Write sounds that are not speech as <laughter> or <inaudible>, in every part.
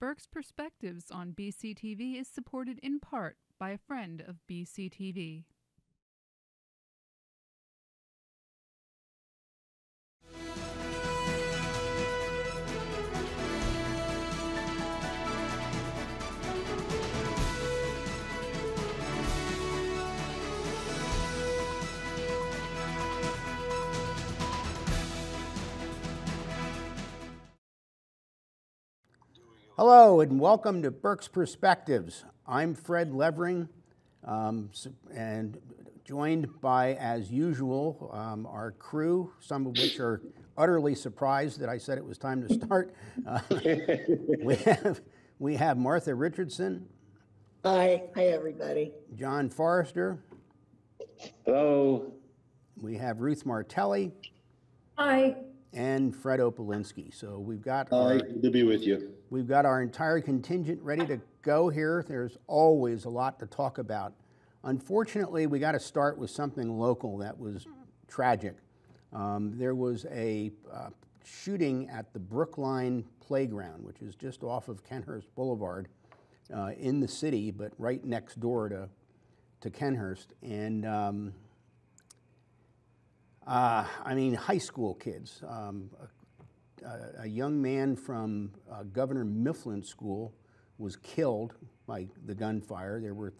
Berks Perspectives on BCTV is supported in part by a friend of BCTV. Hello and welcome to Berks Perspectives. I'm Fred Levering um, and joined by, as usual, um, our crew, some of which are utterly surprised that I said it was time to start. Uh, <laughs> we, have, we have Martha Richardson. Hi, hi everybody. John Forester. Hello. We have Ruth Martelli. Hi. And Fred Opalinski. So we've got. Hi, our, good to be with you. We've got our entire contingent ready to go here. There's always a lot to talk about. Unfortunately, we got to start with something local that was tragic. Um, there was a uh, shooting at the Brookline Playground, which is just off of Kenhorst Boulevard uh, in the city, but right next door to, to Kenhorst. And um, uh, I mean, high school kids. Um, a, young man from uh, Governor Mifflin School was killed by the gunfire. There were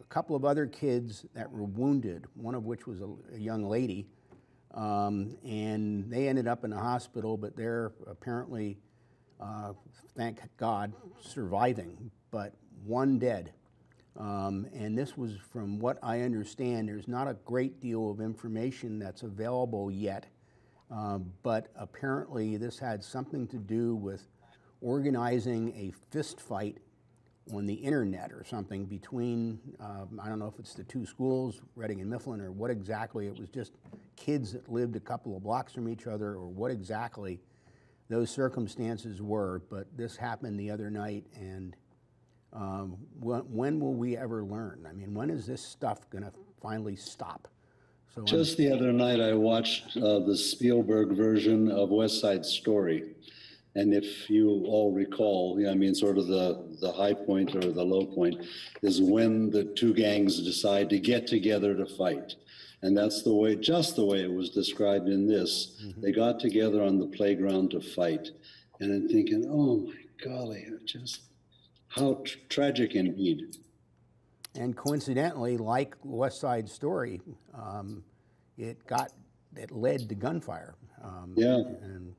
a couple of other kids that were wounded, one of which was a, a young lady. Um, and they ended up in the hospital, but they're apparently, uh, thank God, surviving, but one dead. Um, and this was, from what I understand, there's not a great deal of information that's available yet um, but apparently, this had something to do with organizing a fist fight on the internet or something between, um, I don't know if it's the two schools, Reading and Mifflin, or what exactly. It was just kids that lived a couple of blocks from each other, or what exactly those circumstances were. But this happened the other night, and um, when, when will we ever learn? I mean, when is this stuff going to finally stop? So Just I'm, the other night, I watched uh, the Spielberg version of West Side Story. And if you all recall, yeah, I mean, sort of the, the high point or the low point is when the two gangs decide to get together to fight. And that's the way, just the way it was described in this. Mm-hmm. They got together on the playground to fight. And I'm thinking, oh my golly, just how tr- tragic indeed. And coincidentally, like West Side Story, um, it got it led to gunfire. Um, yeah. And,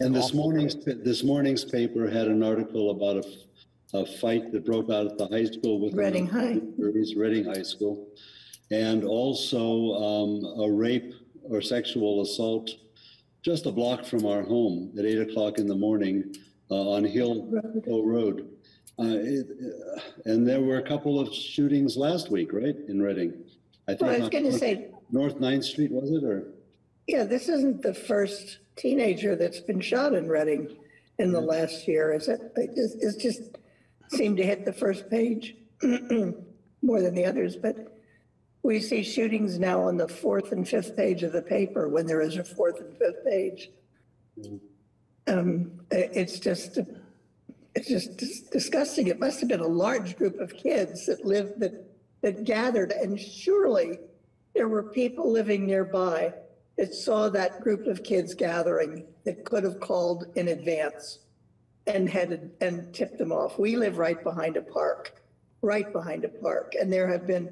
and this morning's this morning's paper had an article about a, a fight that broke out at the high school with Reading High. Reading High School, and also um, a rape or sexual assault just a block from our home at eight o'clock in the morning uh, on Hill Road. Uh, it, uh, and there were a couple of shootings last week, right, in Reading? I think Well, I was going to say, North Ninth Street, was it, or? yeah, this isn't the first teenager that's been shot in Reading in the last year, is it? It just, it's just seemed to hit the first page <clears throat> more than the others, but we see shootings now on the fourth and fifth page of the paper when there is a fourth and fifth page. Mm. Um, it's just it's just dis- disgusting. It must have been a large group of kids that lived that that gathered, and surely there were people living nearby that saw that group of kids gathering that could have called in advance and headed and tipped them off. We live right behind a park, right behind a park, and there have been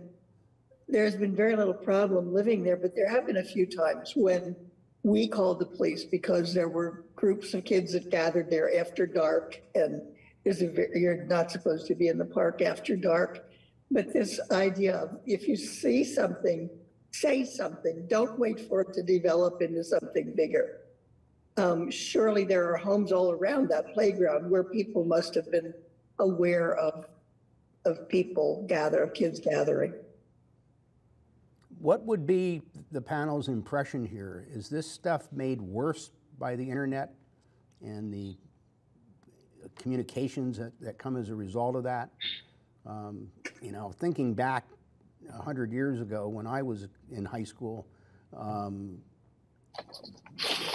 there's been very little problem living there, but there have been a few times when we called the police because there were groups of kids that gathered there after dark and is a, you're not supposed to be in the park after dark. But this idea of if you see something, say something. Don't wait for it to develop into something bigger. Um, surely there are homes all around that playground where people must have been aware of of people gather, of kids gathering. What would be the panel's impression here? Is this stuff made worse by the internet and the communications that, that come as a result of that. Um, you know, thinking back 100 years ago when I was in high school, um,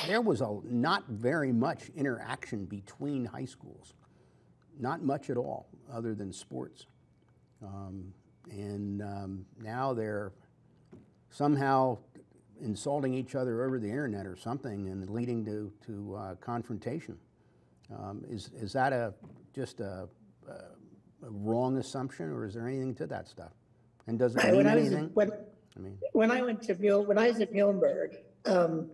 there was a not very much interaction between high schools, not much at all, other than sports. Um, and um, now they're somehow insulting each other over the internet or something and leading to, to uh, confrontation. Um, is, is that a, just a, a, a wrong assumption or is there anything to that stuff? And does it mean When I was, anything? when, I mean, when I went to Mule, when I was at Muhlenberg, um,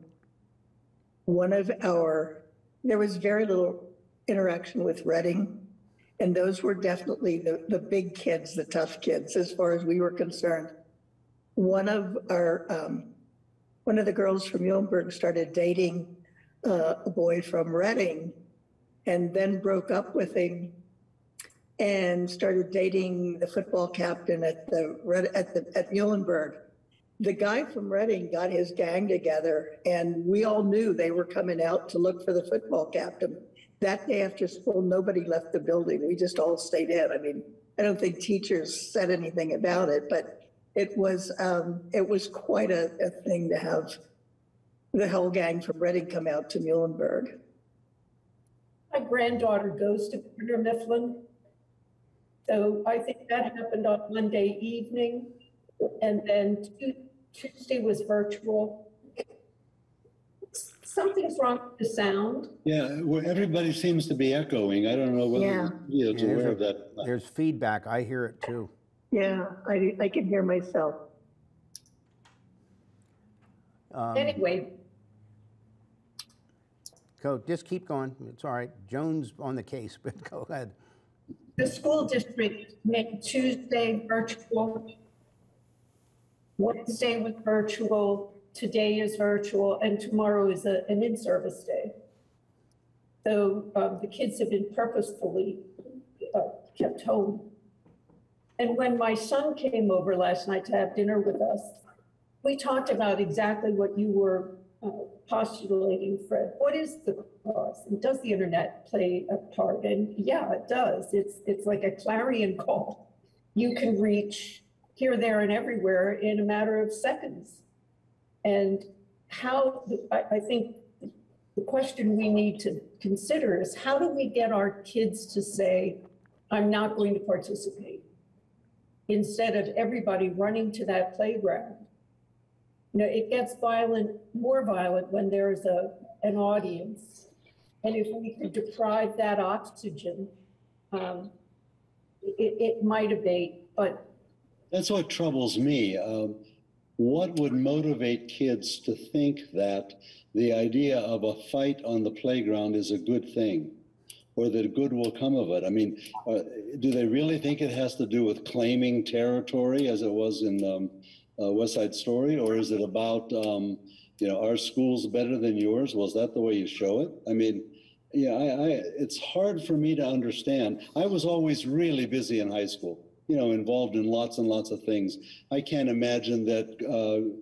one of our, there was very little interaction with Reading. And those were definitely the, the big kids, the tough kids, as far as we were concerned. One of our, um, one of the girls from Muhlenberg started dating, uh, a boy from Reading and then broke up with him and started dating the football captain at the, at the, at Muhlenberg the guy from Reading got his gang together and we all knew they were coming out to look for the football captain. That day after school, nobody left the building. We just all stayed in. I mean, I don't think teachers said anything about it, but it was, um, it was quite a, a thing to have the whole gang from Reading come out to Muhlenberg. My granddaughter goes to Governor Mifflin. So I think that happened on Monday evening. And then Tuesday was virtual. Something's wrong with the sound. Yeah, where everybody seems to be echoing. I don't know whether Yeah. the field's Yeah, there's aware a- of that. there's feedback. I hear it too. Yeah, I, I can hear myself. Um, Anyway, So just keep going. It's all right. Joan's on the case, <laughs> but go ahead. the school district made Tuesday virtual. Wednesday was virtual, today is virtual, and tomorrow is a, an in-service day. So um, the kids have been purposefully uh, kept home. And when my son came over last night to have dinner with us, we talked about exactly what you were uh, postulating, Fred. What is the cause? And does the internet play a part? And yeah, it does. It's, it's like a clarion call. You can reach here, there, and everywhere in a matter of seconds. And how, I, I think the question we need to consider is how do we get our kids to say, I'm not going to participate? Instead of everybody running to that playground. You know, it gets violent, more violent when there's a, an audience. And if we could deprive that oxygen, um, it, it might abate, but That's what troubles me. Um, what would motivate kids to think that the idea of a fight on the playground is a good thing? Or that good will come of it? I mean, uh, do they really think it has to do with claiming territory as it was in um, uh, West Side Story? Or is it about, um, you know, our school's better than yours? Was that the way you show it? I mean, yeah, I, I, it's hard for me to understand. I was always really busy in high school you know, involved in lots and lots of things. I can't imagine that uh,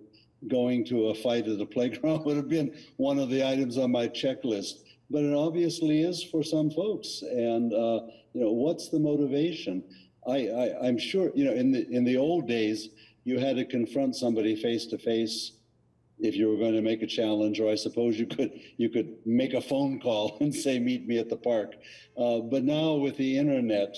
going to a fight at the <laughs> playground would have been one of the items on my checklist, but it obviously is for some folks. And uh, you know, what's the motivation? I, I, I'm sure you know in the in the old days you had to confront somebody face to face if you were going to make a challenge, or I suppose you could you could make a phone call <laughs> and say meet me at the park. Uh, but now with the internet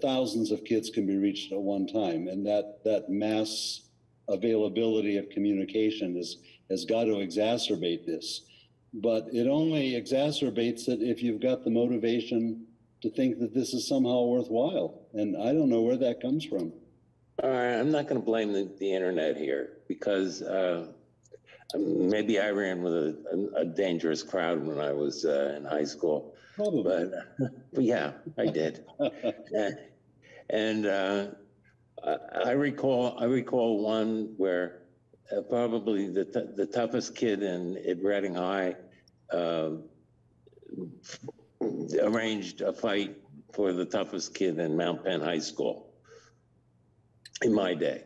thousands of kids can be reached at one time, and that that mass availability of communication is has got to exacerbate this. But it only exacerbates it if you've got the motivation to think that this is somehow worthwhile, and I don't know where that comes from. All right, I'm not going to blame the, the internet here because uh, maybe I ran with a, a, dangerous crowd when I was uh, in high school. Probably. But, but yeah, I did. <laughs> and uh, I, I recall I recall one where uh, probably the t- the toughest kid in at Reading High uh, arranged a fight for the toughest kid in Mount Penn High School in my day,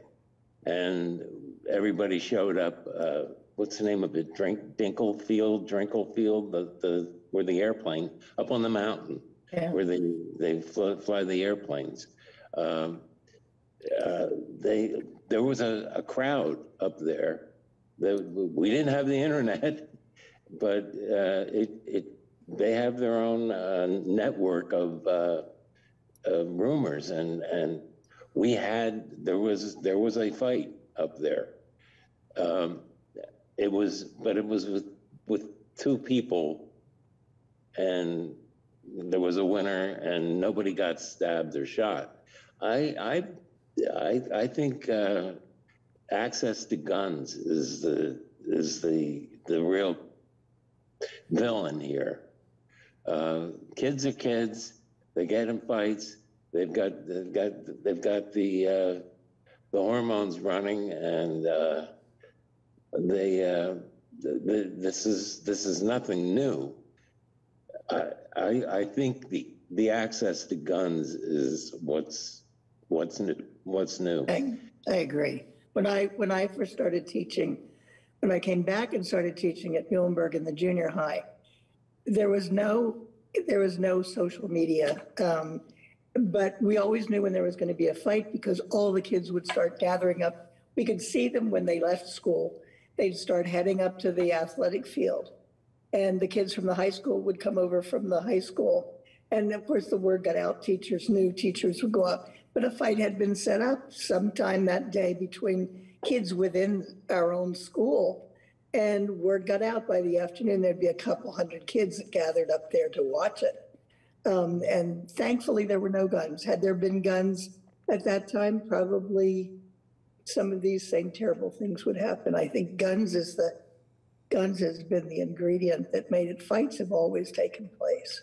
and everybody showed up. Uh, what's the name of it? Drink Dinklefield, Drinklefield, the the where the airplane up on the mountain Yeah. where they they fly, fly the airplanes. Um, uh, they there was a, a crowd up there. That we didn't have the internet, <laughs> but uh, it, it, they have their own uh, network of uh, uh, rumors, and and we had there was there was a fight up there. Um, it was, but it was with with two people, and there was a winner, and nobody got stabbed or shot. I I I, I think uh, access to guns is the is the the real villain here. Uh, kids are kids. They get in fights. They've got they've got they've got the uh, the hormones running, and uh, they uh, the, this is this is nothing new. I, I I think the the access to guns is what's what's new. What's new? I, I agree. When I, when I first started teaching, when I came back and started teaching at Muhlenberg in the junior high, there was no, there was no social media. Um, but we always knew when there was going to be a fight because all the kids would start gathering up. We could see them when they left school. They'd start heading up to the athletic field. And the kids from the high school would come over from the high school. And of course, the word got out. Teachers knew, teachers would go up. But a fight had been set up sometime that day between kids within our own school. And word got out by the afternoon, there'd be a couple hundred kids that gathered up there to watch it. Um, and thankfully, there were no guns. Had there been guns at that time, probably some of these same terrible things would happen. I think guns is the, guns has been the ingredient that made it, fights have always taken place.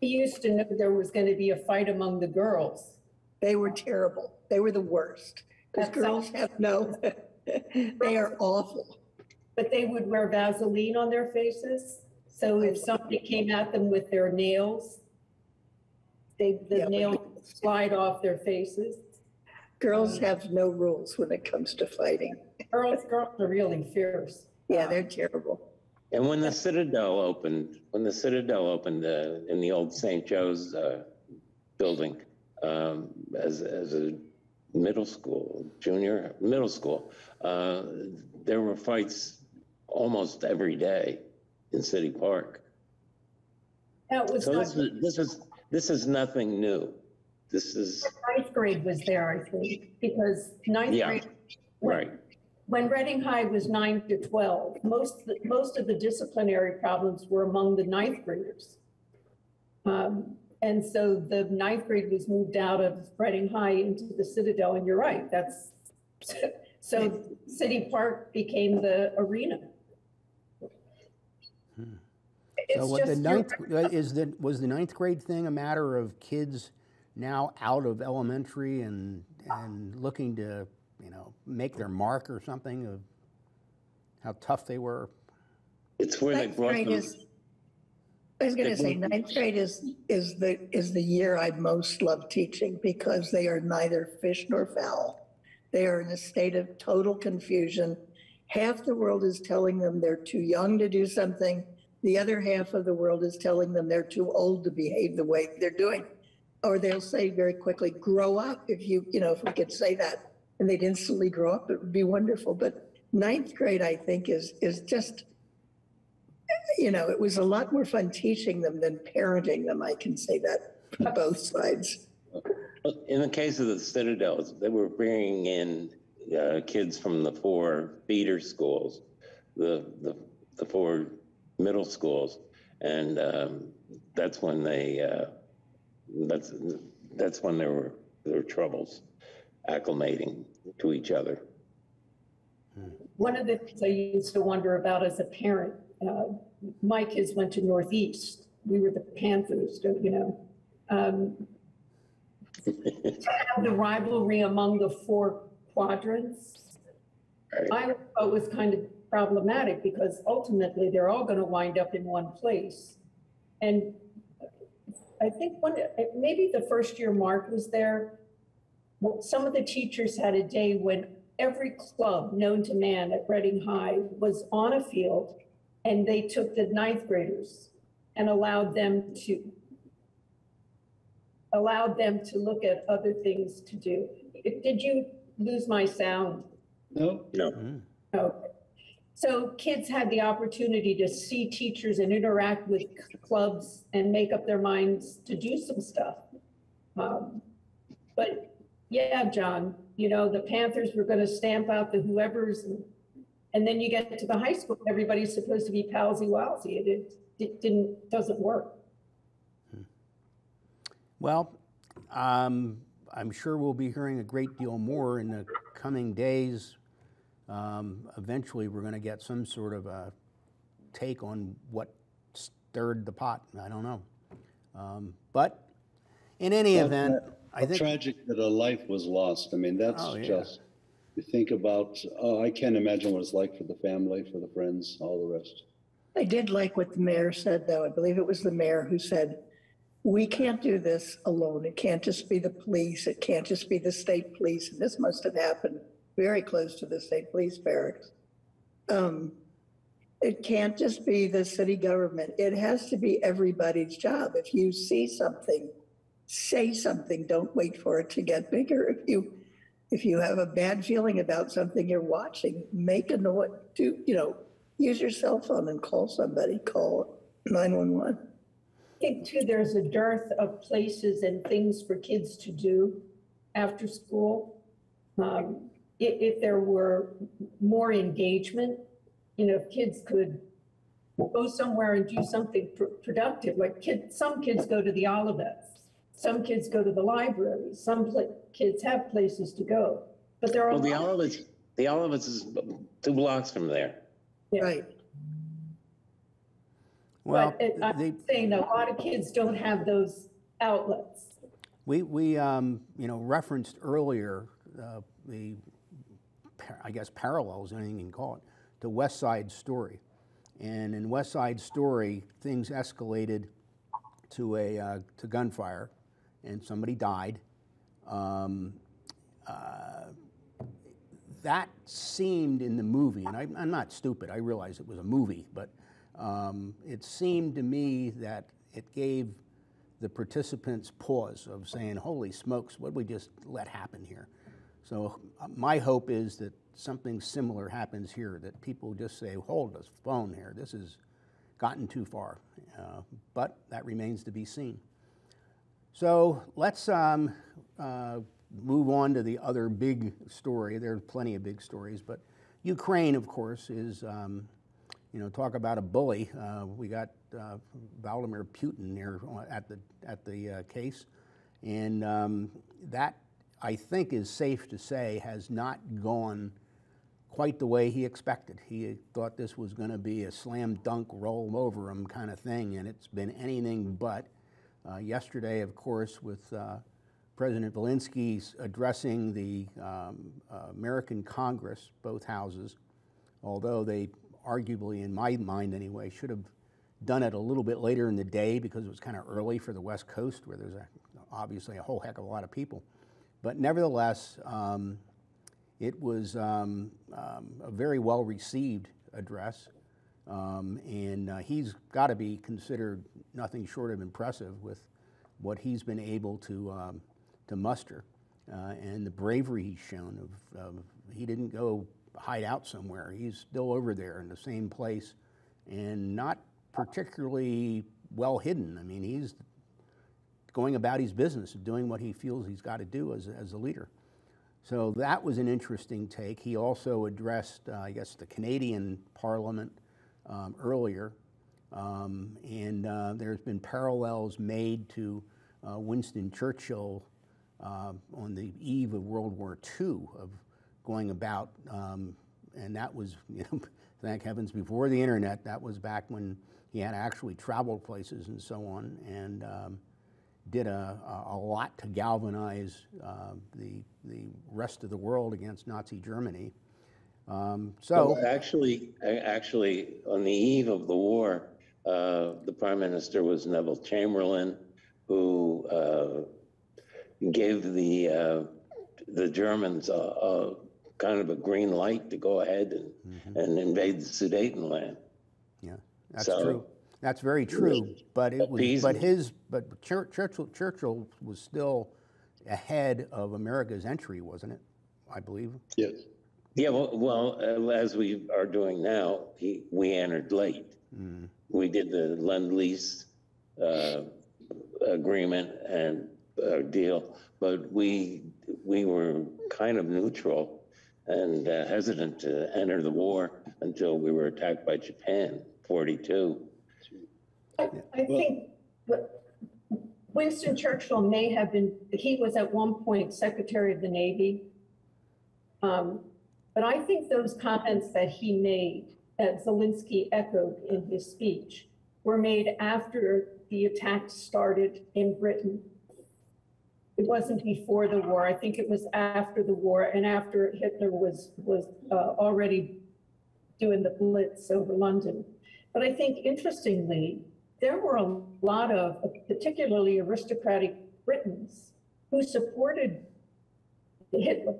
We used to know there was going to be a fight among the girls. They were terrible. They were the worst. Because girls have no, <laughs> they are awful. But they would wear Vaseline on their faces. So if somebody came at them with their nails, they, Yeah, the but- nails slide off their faces. Girls have no rules when it comes to fighting. Girls, girls are really fierce. Yeah, they're terrible. And when the Citadel opened, when the Citadel opened uh, in the old St. Joe's uh, building um, as, as a middle school, junior, middle school, uh, there were fights almost every day in City Park. That was So not, this is, this is, this is nothing new. This is, ninth grade was there, I think, because ninth Yeah. grade, right. when Reading High was nine to 12, most, most of the disciplinary problems were among the ninth graders. Um, And so the ninth grade was moved out of Reading High into the Citadel, and you're right, that's, <laughs> so City Park became the arena. So what the ninth, is the, was the ninth grade thing a matter of kids now out of elementary and, and looking to, you know, make their mark or something of how tough they were? It's where they brought grade them. is, I was gonna say, ninth grade is, is the, is the year I most love teaching because they are neither fish nor fowl. They are in a state of total confusion. Half the world is telling them they're too young to do something. The other half of the world is telling them they're too old to behave the way they're doing. Or they'll say very quickly, grow up, if you, you know, if we could say that. And they'd instantly grow up, it would be wonderful. But ninth grade, I think, is, is just, you know, it was a lot more fun teaching them than parenting them. I can say that from both sides. In the case of the Citadels, they were bringing in uh, kids from the four feeder schools, the, the, the four middle schools. And um, that's when they, uh, that's, that's when there were, there were troubles acclimating to each other. one of the things I used to wonder about as a parent, uh, my kids went to Northeast. We were the Panthers, don't you know? Um, <laughs> to have The rivalry among the four quadrants, Right. I thought was kind of problematic because ultimately they're all going to wind up in one place. And I think one, maybe the first year Mark was there, some of the teachers had a day when every club known to man at Reading High was on a field and they took the ninth graders and allowed them to allowed them to look at other things to do. Did you lose my sound? No, No, Okay. So kids had the opportunity to see teachers and interact with clubs and make up their minds to do some stuff. Um, But yeah, John, you know, the Panthers were going to stamp out the whoever's. and- And then you get to the high school, everybody's supposed to be palsy walsy. It, it- it didn't, doesn't work. Well, um, I'm sure we'll be hearing a great deal more in the coming days. Um, eventually, we're going to get some sort of a take on what stirred the pot. I don't know. Um, but in any Well, event, I think. Tragic that a life was lost. I mean, that's Oh, yeah. just, you think about, oh, I can't imagine what it's like for the family, for the friends, all the rest. I did like what the mayor said, though. I believe it was the mayor who said, we can't do this alone. It can't just be the police. It can't just be the state police. And this must have happened very close to the state police barracks. Um, It can't just be the city government. It has to be everybody's job. If you see something, say something. Don't wait for it to get bigger. If you, if you have a bad feeling about something you're watching, make a note, do, you know, use your cell phone and call somebody, call 911. I think too, there's a dearth of places and things for kids to do after school. Um, If, if there were more engagement, you know, if kids could go somewhere and do something pr- productive, like kids, some kids go to the Olivets. Some kids go to the library, some pla- kids have places to go, but there are. Well, the lot of- Olivets, the Olivets is two blocks from there. Yeah. Right. Well, But it- I'm they- saying that a lot of kids don't have those outlets. We, we um, you know, referenced earlier uh, the, I guess, parallels, anything you can call it, to West Side Story. And in West Side Story, things escalated to a uh, to gunfire, and somebody died. Um, uh, that seemed in the movie, and I, I'm not stupid. I realize it was a movie, but um, it seemed to me that it gave the participants pause of saying, "Holy smokes, what we just let happen here?" So uh, my hope is that something similar happens here. That people just say, "Hold the phone here. This has gotten too far," uh, but that remains to be seen. So let's um, uh, move on to the other big story. There are plenty of big stories, but Ukraine, of course, is, um, you know, talk about a bully. Uh, we got uh, Vladimir Putin there at the, at the uh, case. And um, that, I think, is safe to say, has not gone quite the way he expected. He thought this was going to be a slam dunk, roll over him kind of thing, and it's been anything but. Uh, yesterday, of course, with uh, President Zelensky addressing the um, uh, American Congress, both houses, although they arguably, in my mind anyway, should have done it a little bit later in the day because it was kind of early for the West Coast, where there's a, obviously a whole heck of a lot of people. But nevertheless, um, it was um, um, a very well received address. Um, and uh, he's got to be considered nothing short of impressive with what he's been able to, um, to muster uh, and the bravery he's shown. Of, of, he didn't go hide out somewhere. He's still over there in the same place and not particularly well hidden. I mean, he's going about his business, doing what he feels he's got to do as, as a leader. So that was an interesting take. He also addressed, uh, I guess, the Canadian Parliament um, earlier, um, and uh, there's been parallels made to uh, Winston Churchill uh, on the eve of World War II of going about, um, and that was, <laughs> you know, thank heavens, before the internet. That was back when he had actually traveled places and so on, and um, did a, a, lot to galvanize uh, the, the rest of the world against Nazi Germany. Um, so, Well, actually, actually, on the eve of the war, uh, the prime minister was Neville Chamberlain, who uh, gave the uh, the Germans a, a kind of a green light to go ahead and, and invade the Sudetenland. yeah, that's So- true. That's very true. But it was, but his, but Churchill, Churchill was still ahead of America's entry, wasn't it? I believe. Yes. Yeah, well, well, uh, as we are doing now, he, we entered late. We did the lend lease uh, agreement and uh, deal, but we we were kind of neutral and uh, hesitant to enter the war until we were attacked by Japan, 42. I I think Winston Churchill may have been, he was at one point Secretary of the Navy. Um, But I think those comments that he made, that Zelensky echoed in his speech, were made after the attacks started in Britain. It wasn't before the war. I think it was after the war and after Hitler was, was uh, already doing the blitz over London. But I think interestingly, there were a lot of particularly aristocratic Britons who supported Hitler.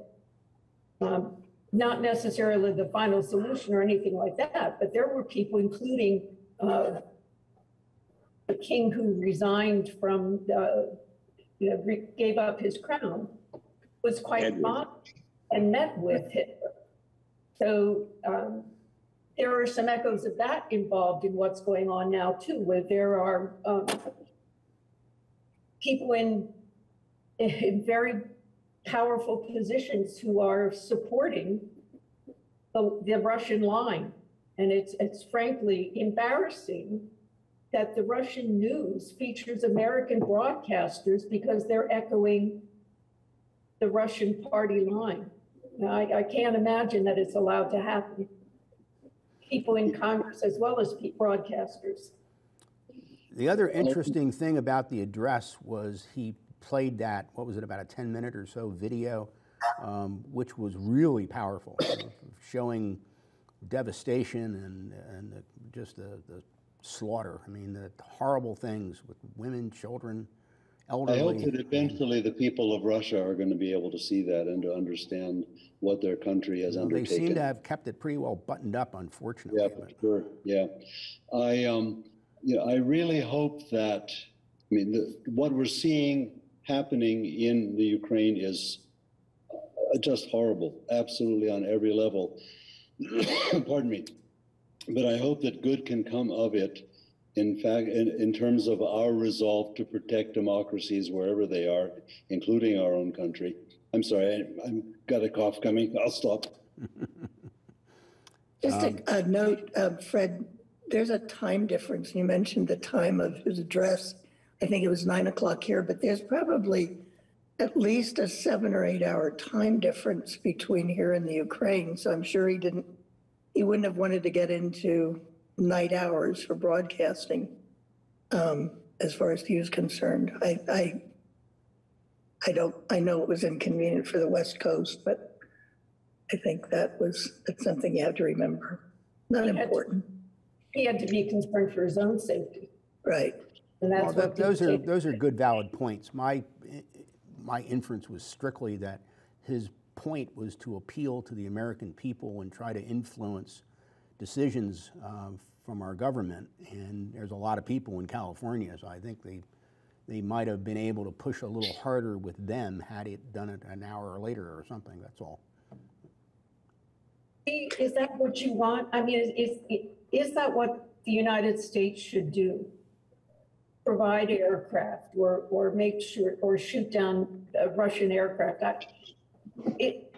Um, not necessarily the final solution or anything like that, but there were people, including uh, the king who resigned from, re- gave up his crown, was quite Edward. mocked and met with Hitler. So um, there are some echoes of that involved in what's going on now too, where there are um, people in, in very powerful positions who are supporting the, the Russian line. And it's, it's frankly embarrassing that the Russian news features American broadcasters because they're echoing the Russian party line. Now, I, I can't imagine that it's allowed to happen. People in Congress as well as broadcasters. The other interesting thing about the address was he played that, what was it, about a 10 minute or so video, um, which was really powerful, of showing devastation and, and the, just the, the slaughter. I mean, the horrible things with women, children, elderly. I hope that eventually the people of Russia are going to be able to see that and to understand what their country has Well, They seem to have kept it pretty well buttoned up, unfortunately. Yeah, but- sure. Yeah. I, um, you know, I really hope that, I mean, the, what we're seeing happening in the Ukraine is uh, just horrible, absolutely on every level. <coughs> Pardon me. But I hope that good can come of it. In fact, in, in terms of our resolve to protect democracies wherever they are, including our own country. I'm sorry, I, I've got a cough coming. I'll stop. <laughs> Just a, a note, uh, Fred, there's a time difference. You mentioned the time of his address. I think it was nine o'clock here, but there's probably at least a seven or eight hour time difference between here and the Ukraine. So I'm sure he didn't, he wouldn't have wanted to get into night hours for broadcasting um, as far as he was concerned. I, I, I don't, I know it was inconvenient for the West Coast, but I think that was, that's something you have to remember. Not He had to- important, He had to be concerned for his own safety. right? And that's Well, what. th- those are, take- those are good valid points. My, my inference was strictly that his point was to appeal to the American people and try to influence decisions um, from our government. And there's a lot of people in California, so I think they, they might have been able to push a little harder with them had it done it an hour later or something, that's all. Is that what you want? I mean, is, is, is that what the United States should do? Provide aircraft or, or make sure, or shoot down uh, Russian aircraft? I, it,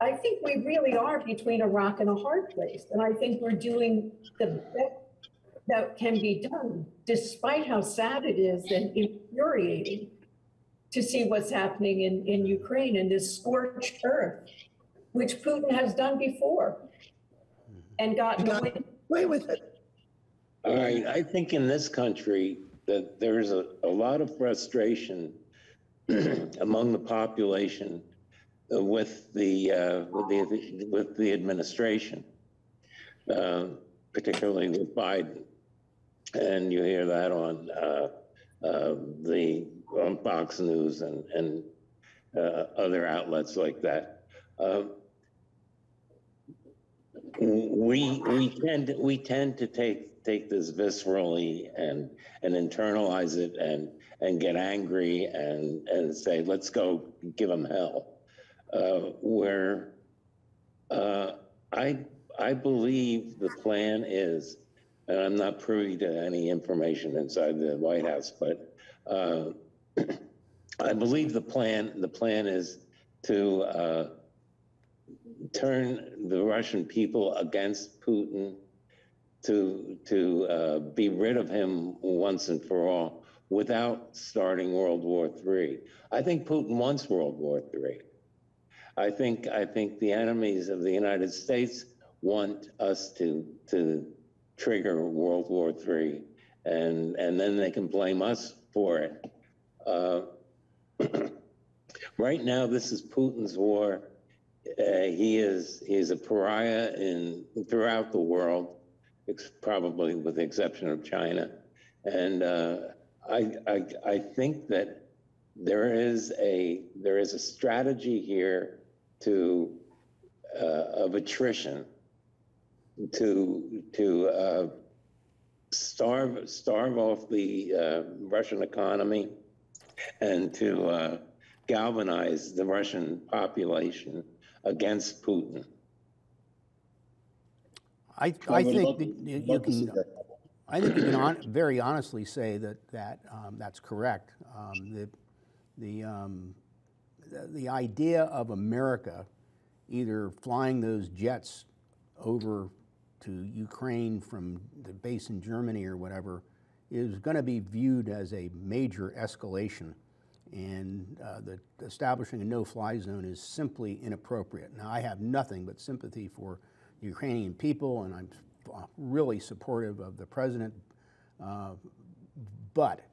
I think we really are between a rock and a hard place. And I think we're doing the best that can be done, despite how sad it is and infuriating to see what's happening in, in Ukraine and this scorched earth, which Putin has done before and gotten Got away. away with it. All right, I think in this country that there's a, a lot of frustration <clears throat> among the population with the, uh, with the, with the administration, uh, particularly with Biden. And you hear that on, uh, uh, the, on Fox News and, and, uh, other outlets like that. We we tend we tend to take take this viscerally and and internalize it and and get angry and and say let's go give them hell where Uh, I, I believe the plan is, and I'm not privy to any information inside the White House, but uh, <clears throat> I believe the plan, the plan is to uh, turn the Russian people against Putin, to, to uh, be rid of him once and for all without starting World War III. I think Putin wants World War III. I think I think the enemies of the United States want us to to trigger World War III, and and then they can blame us for it. Uh, <clears throat> right now, this is Putin's war. Uh, he is he is a pariah in throughout the world, probably with the exception of China, and uh, I, I I think that there is a there is a strategy here to uh, of attrition to to uh, starve starve off the uh, Russian economy and to uh, galvanize the Russian population against Putin. I, I I think love that you you love to see can. I think you can hon- very honestly say that, that, um, that's correct. Um, the, the, um, the, idea of America either flying those jets over to Ukraine from the base in Germany or whatever is going to be viewed as a major escalation. And uh, the establishing a no-fly zone is simply inappropriate. Now, I have nothing but sympathy for the Ukrainian people, and I'm really supportive of the president. Uh, but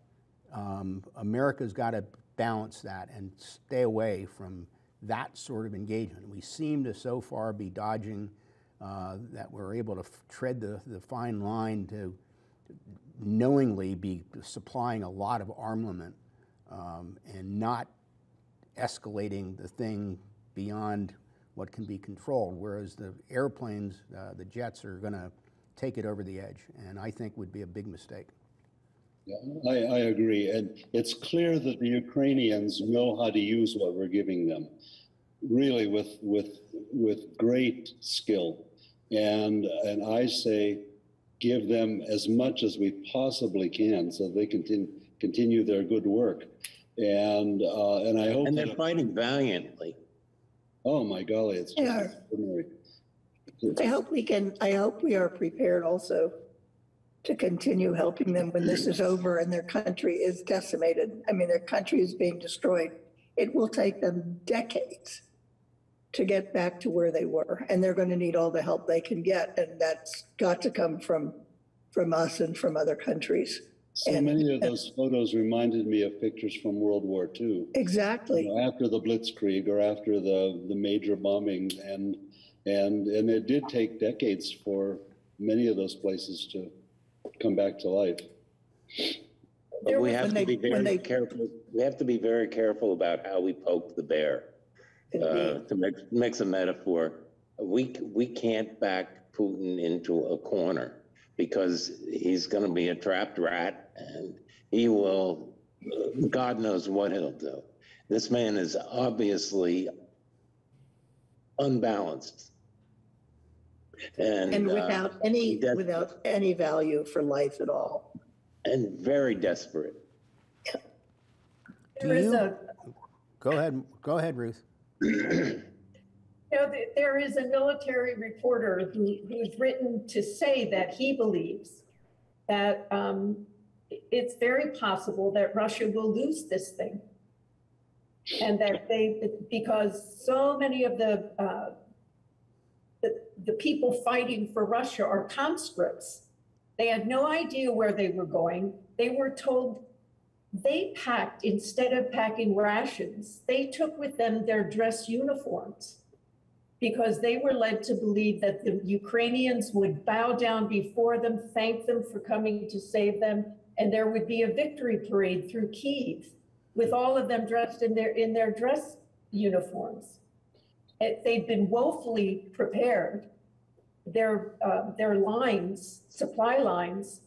um, America's got to balance that and stay away from that sort of engagement. We seem to so far be dodging uh, that we're able to tread the, the fine line to knowingly be supplying a lot of armament um, and not escalating the thing beyond what can be controlled, whereas the airplanes, uh, the jets, are going to take it over the edge, and I think would be a big mistake. Yeah, I, I agree. And it's clear that the Ukrainians know how to use what we're giving them, really with, with, with great skill. And, and I say, give them as much as we possibly can so they can continue, continue their good work. And, uh, and I hope And they're that, fighting valiantly. oh my golly, it's They are. extraordinary. I hope we can, I hope we are prepared also to continue helping them when this is over and their country is decimated. I mean, their country is being destroyed. It will take them decades to get back to where they were, and they're going to need all the help they can get, and that's got to come from, from us and from other countries. So And- many of those photos reminded me of pictures from World War II. you Exactly. know, after the Blitzkrieg or after the, the major bombings and, and, and it did take decades for many of those places to come back to life. But There we have to they- be very they- careful. We have to be very careful about how we poke the bear. Uh, to mix, mix a metaphor, we we can't back Putin into a corner because he's going to be a trapped rat, and he will. uh, God knows what he'll do. This man is obviously unbalanced, and And uh, without any, he without any value for life at all. and very desperate. There is you- a, Go ahead, go ahead, Ruth. you know, there is a military reporter who, who's written to say that he believes that um, it's very possible that Russia will lose this thing. And that they, because so many of the, uh, the, the people fighting for Russia are conscripts. They had no idea where they were going. They were told they packed, instead of packing rations, they took with them their dress uniforms because they were led to believe that the Ukrainians would bow down before them, thank them for coming to save them, and there would be a victory parade through Kiev with all of them dressed in their in their dress uniforms. It, they've been woefully prepared. Their uh, their lines, supply lines,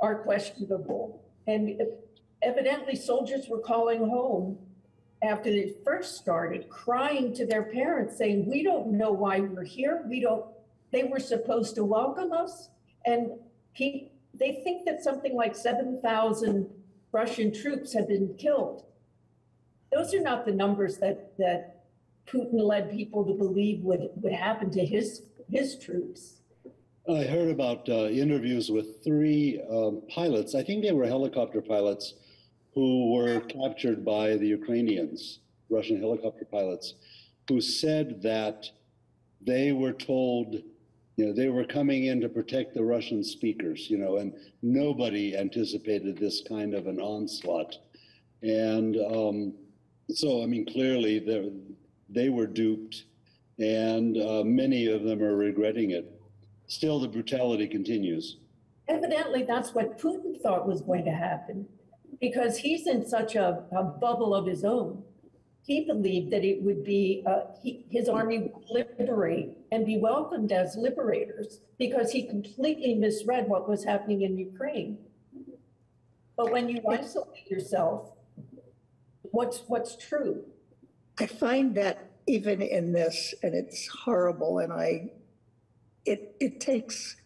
are questionable. And evidently, soldiers were calling home after it first started, crying to their parents, saying, "We don't know why we're here. We don't." They were supposed to welcome us, and he, they think that something like seven thousand Russian troops have been killed. Those are not the numbers that that Putin led people to believe would would happen to his his troops. I heard about uh, interviews with three um, pilots. I think they were helicopter pilots who were captured by the Ukrainians, Russian helicopter pilots, who said that they were told, you know, they were coming in to protect the Russian speakers, you know, and nobody anticipated this kind of an onslaught. And um, so, I mean, clearly they they were duped, and uh, many of them are regretting it. Still, the brutality continues. Evidently, that's what Putin thought was going to happen because he's in such a, a bubble of his own. He believed that it would be, uh, he, his army would liberate and be welcomed as liberators because he completely misread what was happening in Ukraine. But when you isolate yourself, what's, what's true? I find that even in this, and it's horrible, and I, it, it takes,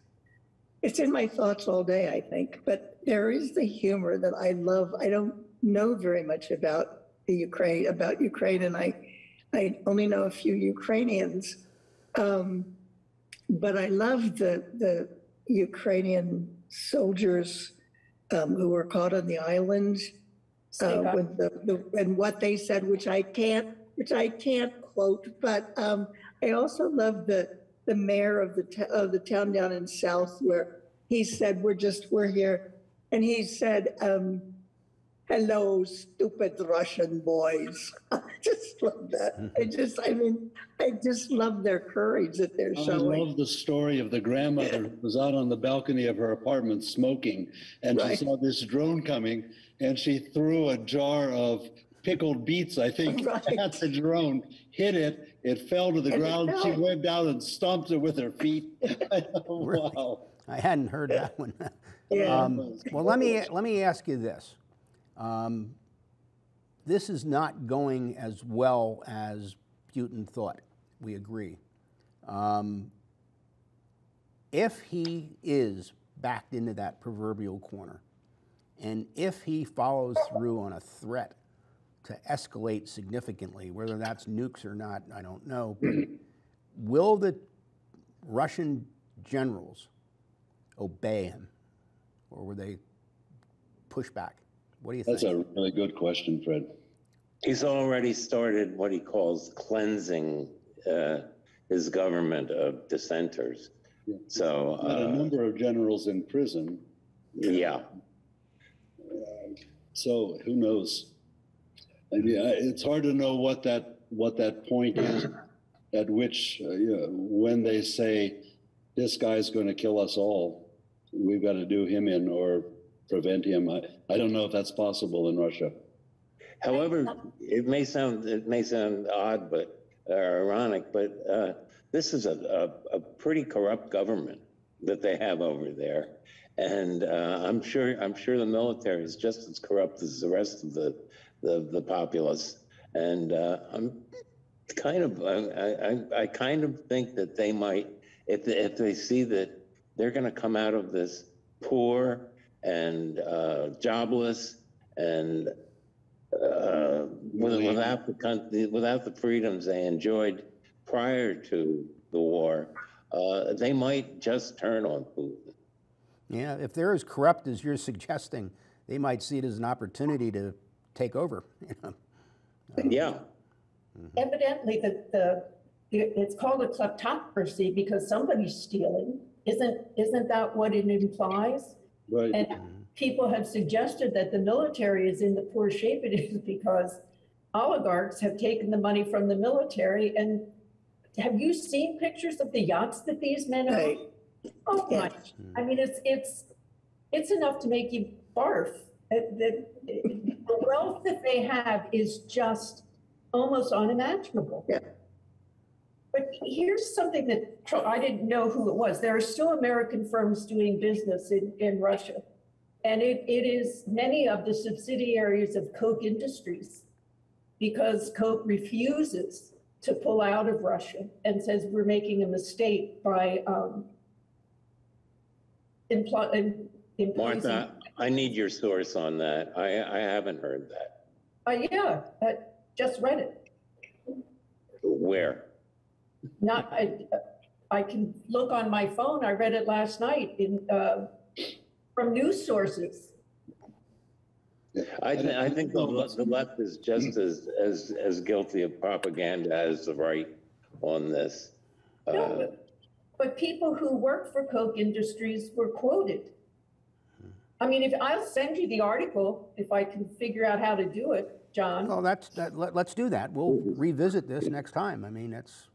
it's in my thoughts all day, I think, but there is the humor that I love. I don't know very much about the Ukraine, about Ukraine, and I, I only know a few Ukrainians. Um, but I love the, the Ukrainian soldiers um, who were caught on the island uh, Speak up. with the, the, and what they said, which I can't, which I can't quote, but um, I also love the, the mayor of the, t- of the town down in South where he said, we're just, we're here. And he said, um, hello, stupid Russian boys. <laughs> I just love that. I <laughs> just, I mean, I just love their courage that they're showing. I love the story of the grandmother who was out on the balcony of her apartment smoking, and she saw this drone coming, and she threw a jar of pickled beets, I think, <laughs> Right. at the drone, hit it, it fell to the And ground. She went down and stomped it with her feet. I Really? Wow. I hadn't heard that one. Yeah. Um, well, let me let me ask you this: um, This is not going as well as Putin thought. We agree. Um, if he is backed into that proverbial corner, and if he follows through on a threat to escalate significantly, whether that's nukes or not, I don't know. Will the Russian generals obey him, or will they push back? What do you That's think? a really good question, Fred. He's already started what he calls cleansing uh, his government of dissenters. Yeah. So, Got a uh, number of generals in prison, yeah. so who knows? I mean, I- it's hard to know what that, what that point is, <clears throat> at which, uh, you know, when they say, this guy's going to kill us all, we've got to do him in or prevent him. I, I don't know if that's possible in Russia. However, it may sound it may sound odd, but or ironic, but uh, this is a, a, a pretty corrupt government that they have over there, and uh, I'm sure I'm sure the military is just as corrupt as the rest of the the, the populace, and uh, I'm kind of I, I, I kind of think that they might if they, if they see that they're going to come out of this poor and uh, jobless and uh, with- without the country, without the freedoms they enjoyed prior to the war, uh, they might just turn on Putin. Yeah, if they're as corrupt as you're suggesting, they might see it as an opportunity to take over. <laughs> You know? Yeah, Evidently, the, the, it's called a kleptocracy because somebody's stealing. Isn't, isn't that what it implies? Right. And mm-hmm. people have suggested that the military is in the poor shape it is <laughs> because oligarchs have taken the money from the military. And have you seen pictures of the yachts that these men Right. own? Oh my, I mean, it's, it's, it's enough to make you barf. The, the wealth that they have is just almost unimaginable. Yeah. But here's something that I didn't know who it was. There are still American firms doing business in, in Russia. And it, it is many of the subsidiaries of Koch Industries. because Koch refuses to pull out of Russia and says we're making a mistake by um, impl- im- Martha, I need your source on that. I, I haven't heard that. Uh, yeah, I just read it. Where? Not, I, I can look on my phone. I read it last night in, uh, from news sources. I, thi- I think the, le- the left is just as, as, as guilty of propaganda as the right on this. No, Uh, but- But people who work for Koch Industries were quoted. I mean, if, I'll send you the article if I can figure out how to do it, John. Well, that's, that, let, let's do that. We'll revisit this next time. I mean, that's,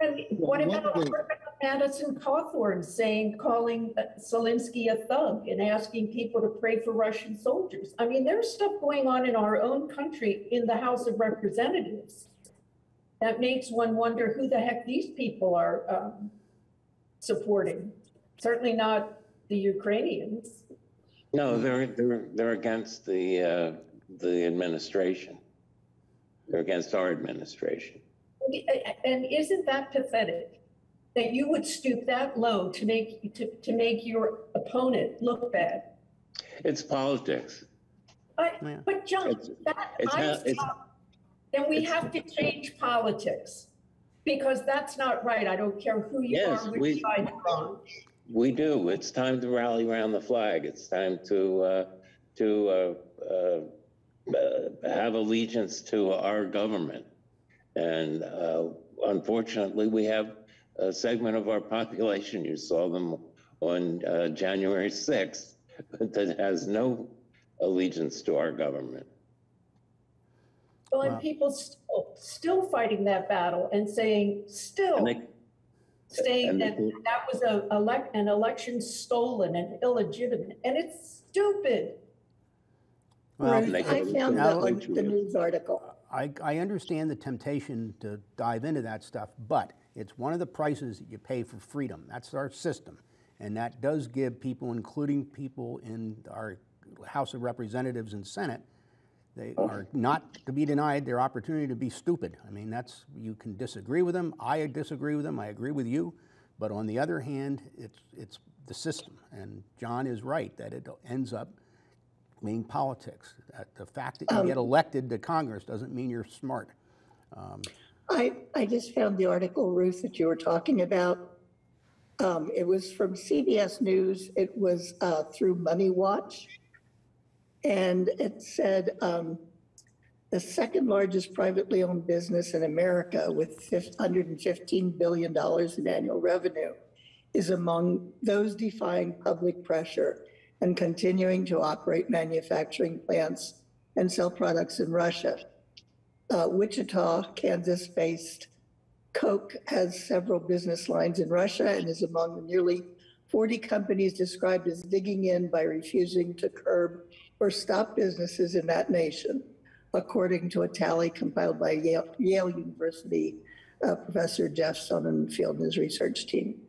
And what Well, about what the- what about Madison Cawthorn saying, calling uh, Zelensky a thug and asking people to pray for Russian soldiers? I mean, there's stuff going on in our own country in the House of Representatives that makes one wonder who the heck these people are um, supporting. Certainly not the Ukrainians. No, they're, they're, they're against the, uh, the administration. They're against our administration. And isn't that pathetic? That you would stoop that low to make, to, to make your opponent look bad? It's politics. I, Yeah. but John, It's- that, it's I, how- it's- then we have to change politics. Because that's not right. I don't care who you Yes, are, we- which side you're on. We do. It's time to rally around the flag. It's time to, uh, to, uh, uh, uh, have allegiance to our government. And, uh, unfortunately, we have a segment of our population, you saw them on, uh, January 6th, <laughs> that has no allegiance to our government. Well, and Wow. people still, still fighting that battle and saying, still And they, saying and that they- that was a, elect, an election stolen and illegitimate. And it's stupid. well, they I found Now- the, the news article. I, I understand the temptation to dive into that stuff, but it's one of the prices that you pay for freedom. That's our system. And that does give people, including people in our House of Representatives and Senate, they are not to be denied their opportunity to be stupid. I mean, that's, you can disagree with them. I disagree with them. I agree with you. But on the other hand, it's, it's the system. And John is right that it ends up being politics. That the fact that you get elected to Congress doesn't mean you're smart. I, I just found the article, Ruth, that you were talking about. Um, it was from CBS News. It was uh, through Money Watch. And it said um, the second largest privately owned business in America with $115 billion in annual revenue is among those defying public pressure and continuing to operate manufacturing plants and sell products in Russia uh, Wichita, Kansas-based Koch has several business lines in Russia and is among the nearly 40 companies described as digging in by refusing to curb or stop businesses in that nation, according to a tally compiled by Yale, Yale University uh, Professor Jeff Sonnenfeld and his research team.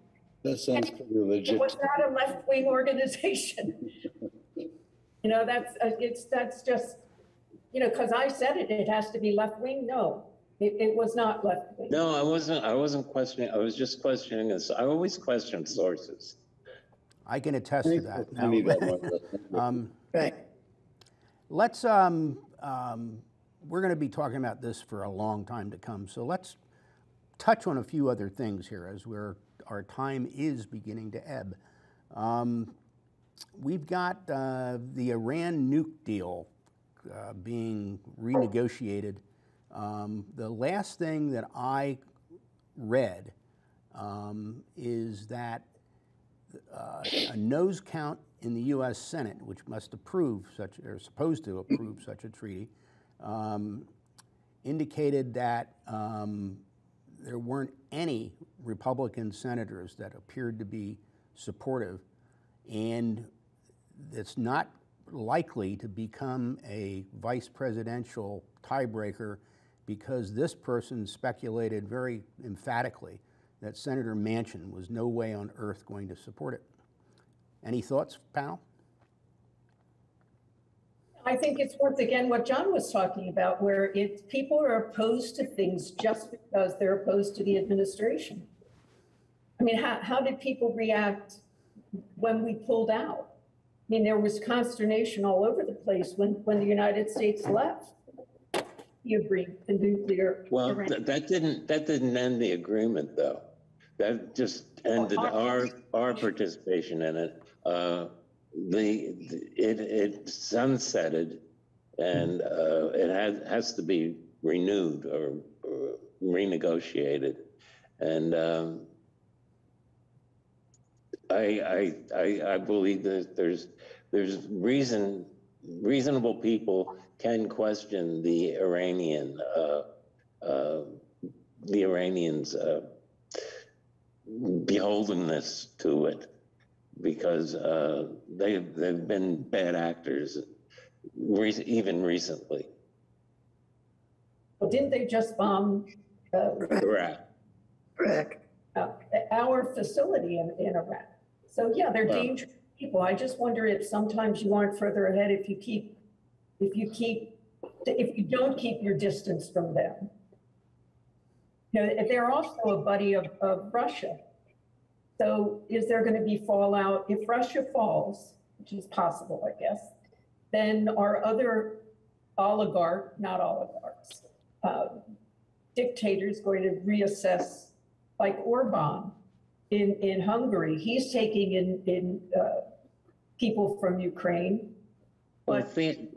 That sounds pretty It legit. was not a left-wing organization. <laughs> You know, that's, uh, it's, that's just, you know, because I said it, it has to be left-wing. No, it, it was not left-wing. no, I wasn't, I wasn't questioning, I was just questioning this. I always question sources. I can attest to that. I need Now, that <laughs> one. um, Right. let's, um, um, we're going to be talking about this for a long time to come. So let's touch on a few other things here as we're, our time is beginning to ebb. Um, we've got uh, the Iran nuke deal uh, being renegotiated. Um, the last thing that I read um, is that uh, a nose count in the U.S. Senate, which must approve such, or supposed to approve such a treaty, um, indicated that um, there weren't any Republican senators that appeared to be supportive, and it's not likely to become a vice presidential tiebreaker because this person speculated very emphatically that Senator Manchin was no way on earth going to support it. Any thoughts, panel? I think it's worth, again, what John was talking about, where it's, people are opposed to things just because they're opposed to the administration. I mean, how, how did people react when we pulled out? I mean, there was consternation all over the place when, when the United States left. You agree, the nuclear. Well, th- that didn't, that didn't end the agreement, though. That just ended our, our participation in it. Uh, The, it, it sunsetted and uh, it has, has to be renewed or or renegotiated. And um, I, I, I, I believe that there's, there's reason, reasonable people can question the Iranian, uh, uh, the Iranians' uh, beholdenness to it because uh, they, they've been bad actors, re- even recently. Well, Didn't they just bomb uh, Iraq. Correct. uh, our facility in, in Iraq? So yeah, they're Well- dangerous people. I just wonder if sometimes you aren't further ahead if you keep, if you keep, if you don't keep your distance from them. You know, they're also a buddy of, of Russia. So is there going to be fallout? If Russia falls, which is possible, I guess, then are other oligarch, not oligarchs, uh, dictators going to reassess, like Orban in, in Hungary? He's taking in, in uh, people from Ukraine. But think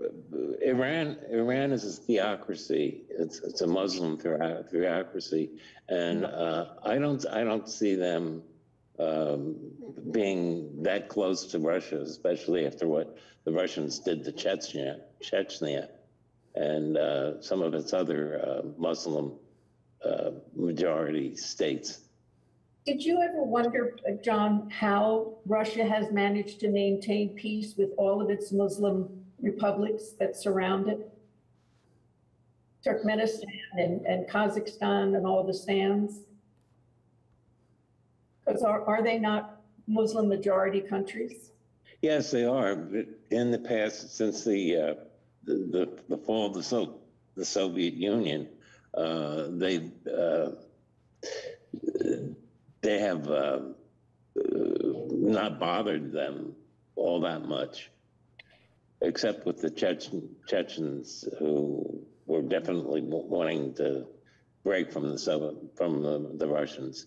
Iran, Iran is a theocracy. It's, it's a Muslim theocracy. And uh, I don't, I don't see them um, being that close to Russia, especially after what the Russians did to Chechnya, Chechnya and uh, some of its other uh, Muslim uh, majority states. Did you ever wonder, uh, John, how Russia has managed to maintain peace with all of its Muslim republics that surround it? Turkmenistan and, and Kazakhstan and all the stands? Because are, are they not Muslim majority countries? Yes, they are. But in the past, since the uh, the, the, the fall of the, so- the Soviet Union, uh, they uh, they have uh, uh, not bothered them all that much, except with the Chechen, Chechens who were definitely wanting to break from the from the, the Russians,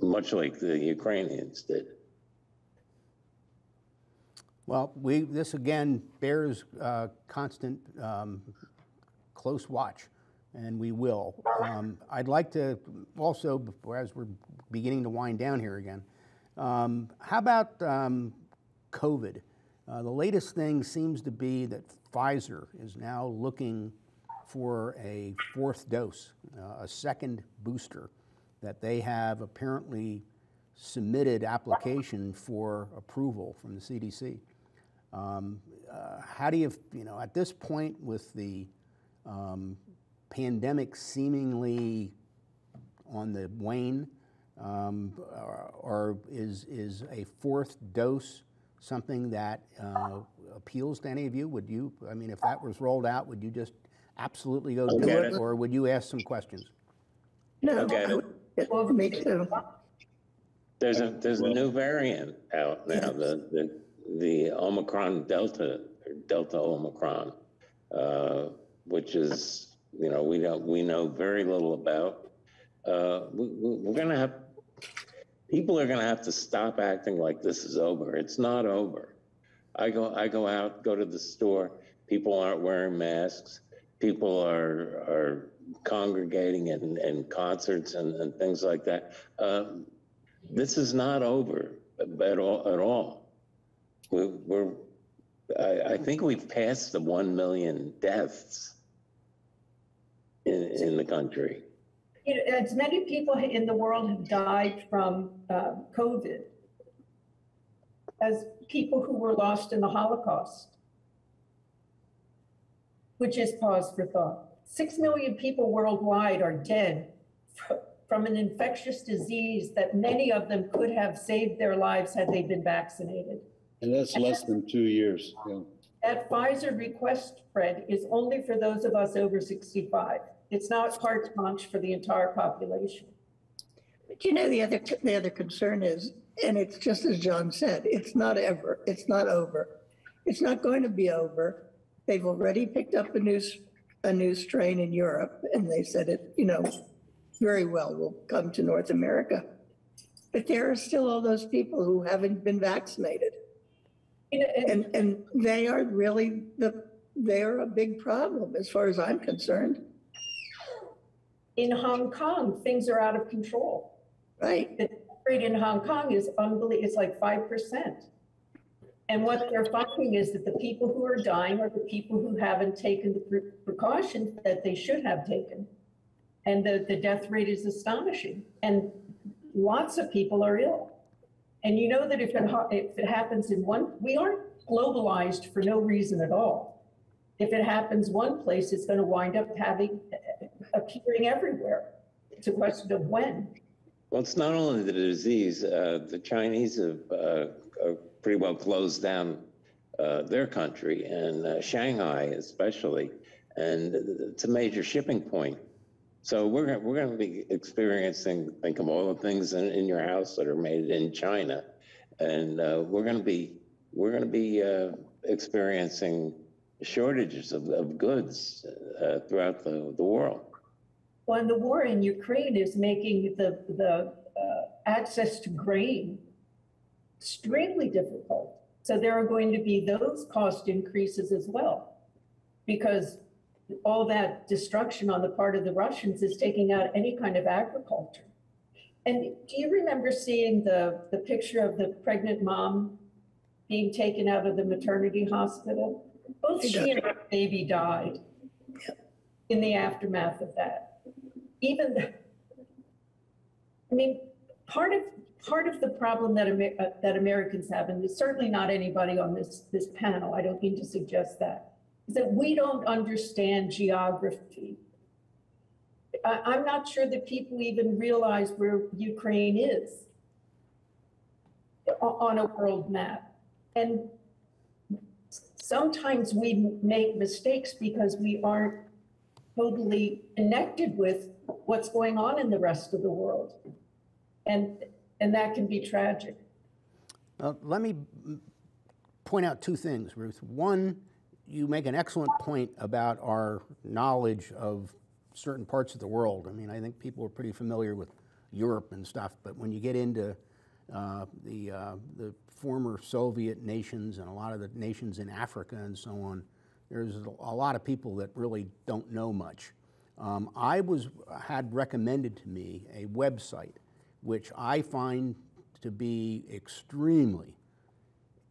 much like the Ukrainians did. Well, we, this again bears uh, constant, um, close watch, and we will. Um, I'd like to also, as we're beginning to wind down here again, um, how about um, COVID? Uh, the latest thing seems to be that Pfizer is now looking for a fourth dose, uh, a second booster, that they have apparently submitted application for approval from the CDC. Um, uh, how do you, you know, at this point with the um, pandemic seemingly on the wane, um, or, or is, is a fourth dose something that uh, appeals to any of you? Would you, I mean, if that was rolled out, would you just absolutely go do Okay. it, or would you ask some questions? No, Okay. I would- yeah, me too. There's a, there's a new variant out now, the, the, the Omicron Delta, or Delta Omicron, uh, which is, you know, we don't, we know very little about. Uh, we, we- we're gonna have, people are gonna have to stop acting like this is over. It's not over. I go, I go out, go to the store, people aren't wearing masks. People are, are congregating in, in concerts and, and things like that. Um, this is not over at all. At all. We're, we're I, I think we've passed the one million deaths in, in the country. You know, as many people in the world have died from uh, COVID as people who were lost in the Holocaust, which is pause for thought. Six million people worldwide are dead from an infectious disease that many of them could have saved their lives had they been vaccinated. And that's less than two years, yeah. that Pfizer request, Fred, is only for those of us over 65. It's not carte blanche for the entire population. But you know, the other, the other concern is, and it's just as John said, it's not ever, it's not over. It's not going to be over. They've already picked up a new, a new strain in Europe, and they said it, you know, very well will come to North America. But there are still all those people who haven't been vaccinated. And- And, they are really the, they're a big problem as far as I'm concerned, in Hong Kong, things are out of control. right? The rate in Hong Kong is unbelievable, it's like 5%. And what they're finding is that the people who are dying are the people who haven't taken the pre- precautions that they should have taken. And the, the death rate is astonishing. And lots of people are ill. And you know that if it, if it happens in one, we aren't globalized for no reason at all. If it happens one place, it's going to wind up having, appearing everywhere. It's a question of when. Well, it's not only the disease, uh, the Chinese have uh, pretty well closed down uh, their country and uh, Shanghai especially, and it's a major shipping point. So we're, we're going to be experiencing, think of all the things in, in your house that are made in China. And uh, we're going to be, we're going to be uh, experiencing shortages of, of goods throughout the, the world. Well, and the war in Ukraine is making the, the uh, access to grain extremely difficult. So there are going to be those cost increases as well. Because all that destruction on the part of the Russians is taking out any kind of agriculture. And do you remember seeing the, the picture of the pregnant mom being taken out of the maternity hospital? Both she and her baby died in the aftermath of that even, I mean, part of, part of the problem that, Amer- uh, that Americans have, and it's certainly not anybody on this, this panel, I don't mean to suggest that, is that we don't understand geography. I, I'm not sure that people even realize where Ukraine is on a world map. And sometimes we make mistakes because we aren't totally connected with what's going on in the rest of the world. And, and that can be tragic. Uh, let me point out two things, Ruth. One, you make an excellent point about our knowledge of certain parts of the world. I mean, I think people are pretty familiar with Europe and stuff, but when you get into uh, the, uh, the former Soviet nations and a lot of the nations in Africa and so on, there's a lot of people that really don't know much. Um, I was had recommended to me a website which I find to be extremely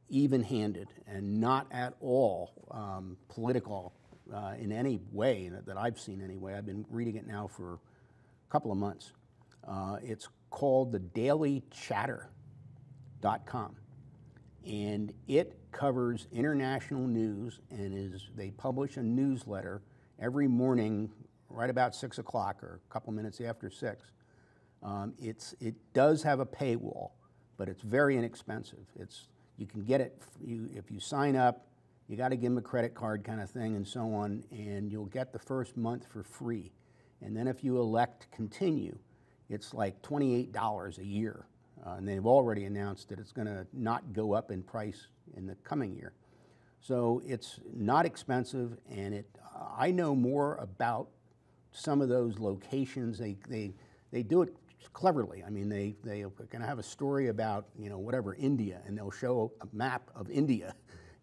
even-handed and not at all um, political uh, in any way that, that I've seen anyway. I've been reading it now for a couple of months. Uh, it's called the dailychatter.com and it covers international news and is they publish a newsletter every morning right about six o'clock or a couple minutes after six um, it's, it does have a paywall, but it's very inexpensive. It's, you can get it, you, if you sign up, you got to give them a credit card kind of thing and so on, and you'll get the first month for free. And then if you elect continue, it's like $28 a year. Uh, and they've already announced that it's going to not go up in price in the coming year. So it's not expensive, and it, I know more about some of those locations. They, they, they do it cleverly. I mean, they, they are going to have a story about, you know, whatever, India, and they'll show a map of India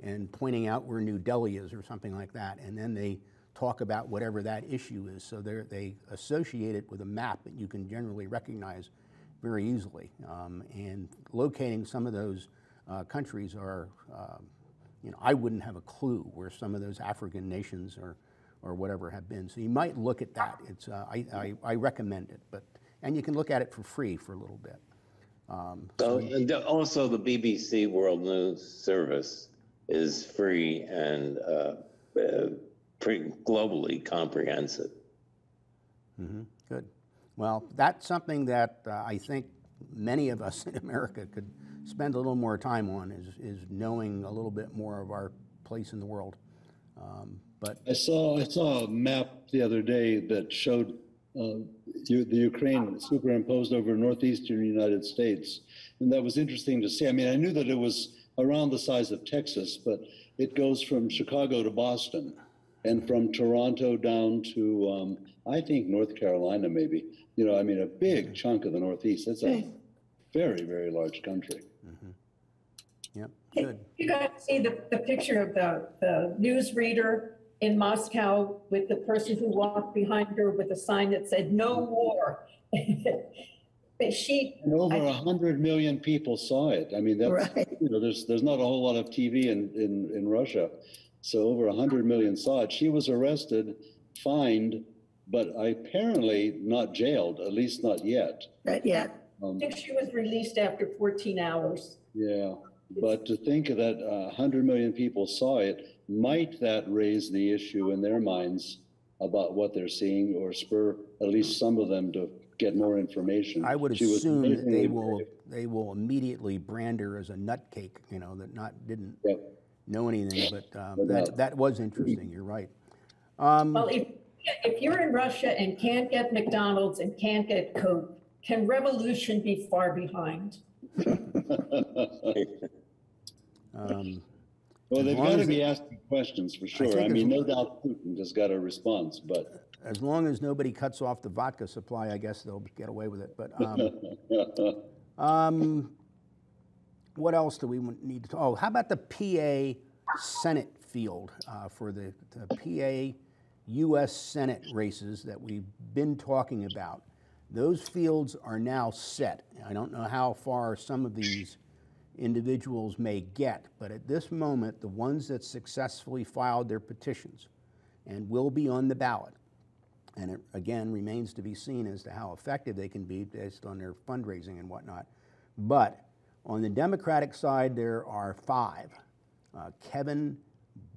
and pointing out where New Delhi is or something like that. And then they talk about whatever that issue is. So they associate it with a map that you can generally recognize very easily. Um, and locating some of those uh, countries are, um, you know, I wouldn't have a clue where some of those African nations or, or whatever have been. So you might look at that. It's, uh, I, I, I recommend it, but, and you can look at it for free for a little bit. Um, So, the- also the BBC World News Service is free and uh, uh, pretty globally comprehensive. Mhm, Good. Well, that's something that uh, I think many of us in America could spend a little more time on is, is knowing a little bit more of our place in the world. Um, but I saw, I saw a map the other day that showed uh, the Ukraine superimposed over northeastern United States. And that was interesting to see. I mean, I knew that it was around the size of Texas, but it goes from Chicago to Boston and from Toronto down to, um, I think, North Carolina, maybe. You know, I mean, a big chunk of the Northeast. That's a very, very large country. Yep, good. You guys see the, the picture of the, the newsreader in Moscow with the person who walked behind her with a sign that said, no war. <laughs> But she, And over I- a hundred million people saw it. I mean, that's, Right. you know, there's, there's not a whole lot of TV in, in, in Russia. So over a hundred million saw it. She was arrested, fined, but apparently not jailed, at least not yet. Not yet. Um, I think she was released after 14 hours. yeah, but to think that a hundred million people saw it, might that raise the issue in their minds about what they're seeing or spur at least some of them to get more information? I would She was assume that they will, brave. they will immediately brand her as a nutcake, you know, that not, didn't Yep. know anything, but um, that, that was interesting, you're right. Um, Well, if, if you're in Russia and can't get McDonald's and can't get Coke, can revolution be far behind? Um, <laughs> Well, they've got to be asking questions for sure. think I mean, no doubt Putin has got a response, but As long as nobody cuts off the vodka supply, I guess they'll get away with it, but, um, <laughs> um, what else do we need to, oh, how about the PA Senate field, uh, for the, the PA US Senate races that we've been talking about? Those fields are now set. I don't know how far some of these individuals may get, but at this moment, the ones that successfully filed their petitions and will be on the ballot, and it again remains to be seen as to how effective they can be based on their fundraising and whatnot. But on the Democratic side, there are five. Uh, Kevin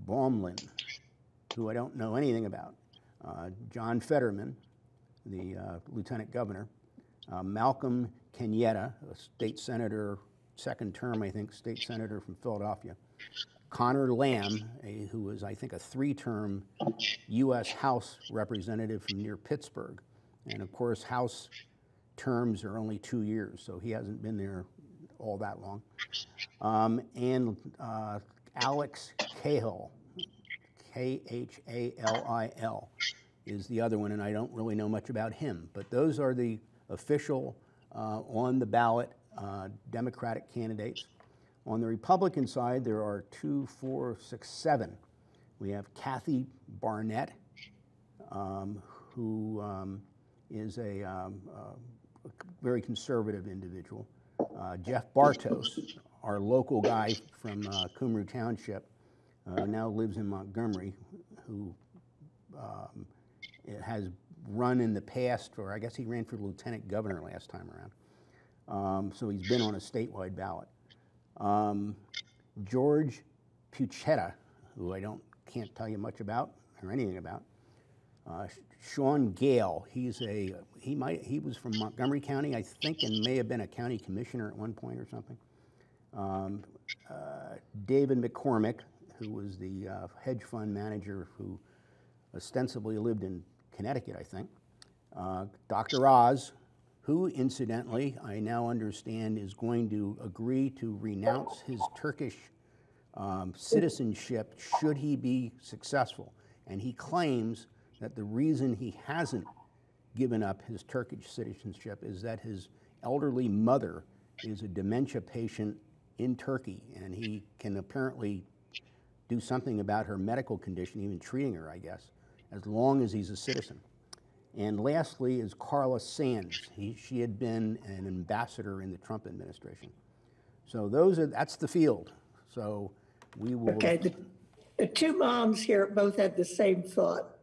Baumlin, who I don't know anything about, uh, John Fetterman, the uh, lieutenant governor, uh, Malcolm Kenyatta, a state senator, second term, I think, state senator from Philadelphia, Connor Lamb, a, who was, I think, a three term U.S. House representative from near Pittsburgh. And of course, House terms are only two years, so he hasn't been there all that long. Um, and uh, Alex Khalil, K H A L I L, is the other one, and I don't really know much about him. But those are the official uh, on the ballot uh, Democratic candidates. On the Republican side, there are two, four, six, seven. We have Kathy Barnette, um, who um, is a, um, uh, very conservative individual. Uh, Jeff Bartos, our local guy from uh, Cumru Township, uh, now lives in Montgomery, who um, has run in the past, or I guess he ran for lieutenant governor last time around. Um, so he's been on a statewide ballot. Um, George Bochetto, who I don't can't tell you much about or anything about. Uh, Sean Gale, he's a he might he was from Montgomery County, I think, and may have been a county commissioner at one point or something. Um, uh, David McCormick, who was the uh, hedge fund manager who ostensibly lived in Connecticut, I think. Uh, Dr. Oz, who incidentally I now understand is going to agree to renounce his Turkish um, citizenship should he be successful. And he claims that the reason he hasn't given up his Turkish citizenship is that his elderly mother is a dementia patient in Turkey, and he can apparently do something about her medical condition, even treating her, I guess, as long as he's a citizen. And lastly is Carla Sands. He, she had been an ambassador in the Trump administration. So those are that's the field. So we will. Okay, the, the two moms here both had the same thought.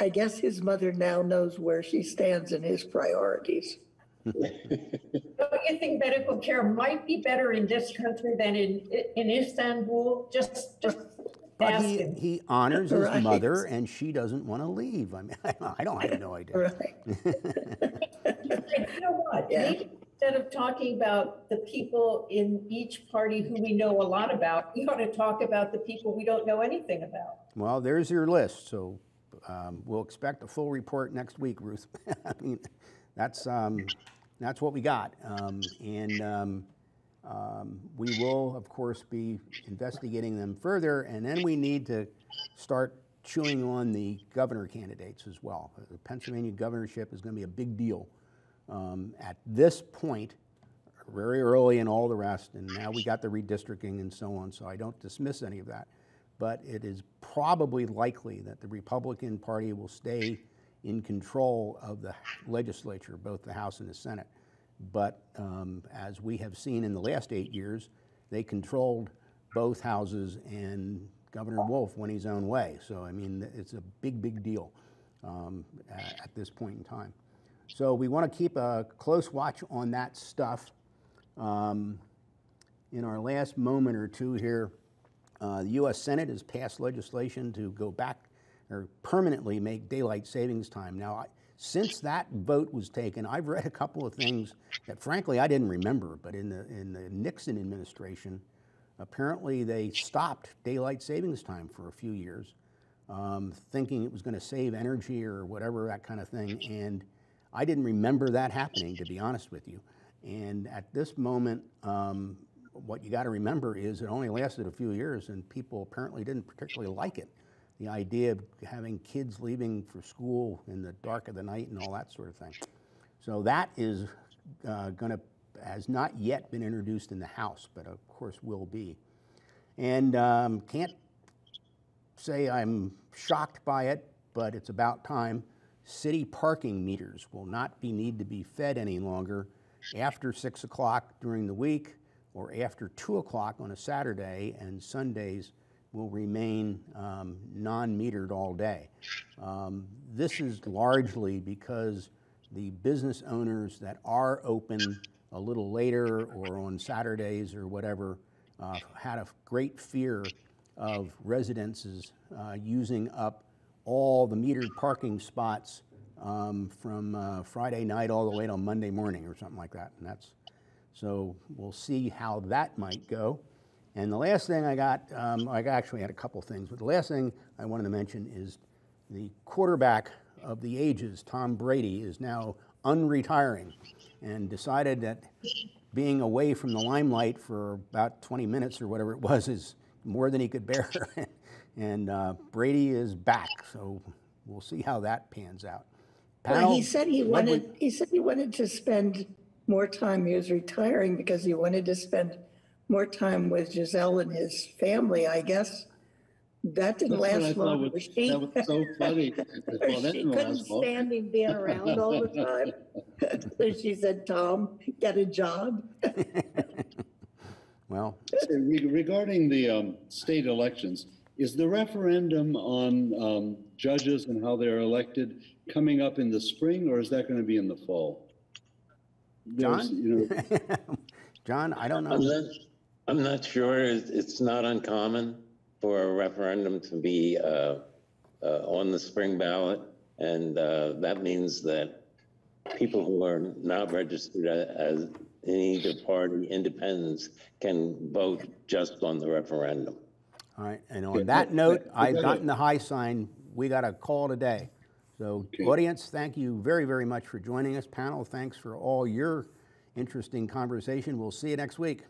I guess his mother now knows where she stands in his priorities. Don't you think medical care might be better in this country than in, in Istanbul? Just, just But he, asking. he honors his mother, and she doesn't want to leave. I mean, <laughs> I don't, I have no idea. Right. <laughs> You know what? Yeah. Maybe instead of talking about the people in each party who we know a lot about, we ought to talk about the people we don't know anything about. Well, there's your list, so um, we'll expect a full report next week, Ruth. <laughs> I mean, that's, um, that's what we got. Um, And um, we will, of course, be investigating them further, and then we need to start chewing on the governor candidates as well. The Pennsylvania governorship is going to be a big deal um, at this point, very early and all the rest, and now we got the redistricting and so on, so I don't dismiss any of that. But it is probably likely that the Republican Party will stay in control of the legislature, both the House and the Senate. But um, as we have seen in the last eight years, they controlled both houses, and Governor Wolf went his own way. So, I mean, it's a big, big deal um, at this point in time. So, we want to keep a close watch on that stuff. Um, in our last moment or two here, uh, the U.S. Senate has passed legislation to go back or permanently make daylight savings time. Now, since that vote was taken, I've read a couple of things that, frankly, I didn't remember. But in the in the Nixon administration, apparently they stopped daylight savings time for a few years, um, thinking it was going to save energy or whatever that kind of thing. And I didn't remember that happening, to be honest with you. And at this moment, um, what you got to remember is it only lasted a few years, and people apparently didn't particularly like it. The idea of having kids leaving for school in the dark of the night and all that sort of thing. So that is uh, going to has not yet been introduced in the House, but of course will be. And um, can't say I'm shocked by it, but it's about time. City parking meters will not be need to be fed any longer after six o'clock during the week or after two o'clock on a Saturday, and Sundays will remain um, non-metered all day. Um, this is largely because the business owners that are open a little later or on Saturdays or whatever uh, had a great fear of residences uh, using up all the metered parking spots um, from uh, Friday night all the way till Monday morning or something like that. And that's so we'll see how that might go. And the last thing I got, um, I actually had a couple things, but the last thing I wanted to mention is the quarterback of the ages, Tom Brady, is now unretiring and decided that being away from the limelight for about 20 minutes or whatever it was is more than he could bear. <laughs> and uh, Brady is back, so we'll see how that pans out. Well, he said he what would- wanted, he said he wanted to spend more time, he was retiring because he wanted to spend more time with Gisele and his family, I guess. That didn't That's what I last thought long. was- Was she? That was so funny. <laughs> I or that She didn't couldn't last long. stand him being around all the time. <laughs> So she said, Tom, get a job. <laughs> well, So re- Regarding the um, state elections, is the referendum on um, judges and how they're elected coming up in the spring, or is that going to be in the fall? There's, John? you know, John, I don't I'm know. not, I'm not sure. It's it's not uncommon for a referendum to be uh, uh, on the spring ballot. And uh, that means that people who are not registered as in either party, independents, can vote just on the referendum. All right, and on that note, I've gotten the high sign. We got a call today. So, Okay. audience, thank you very, very much for joining us. Panel, thanks for all your interesting conversation. We'll see you next week.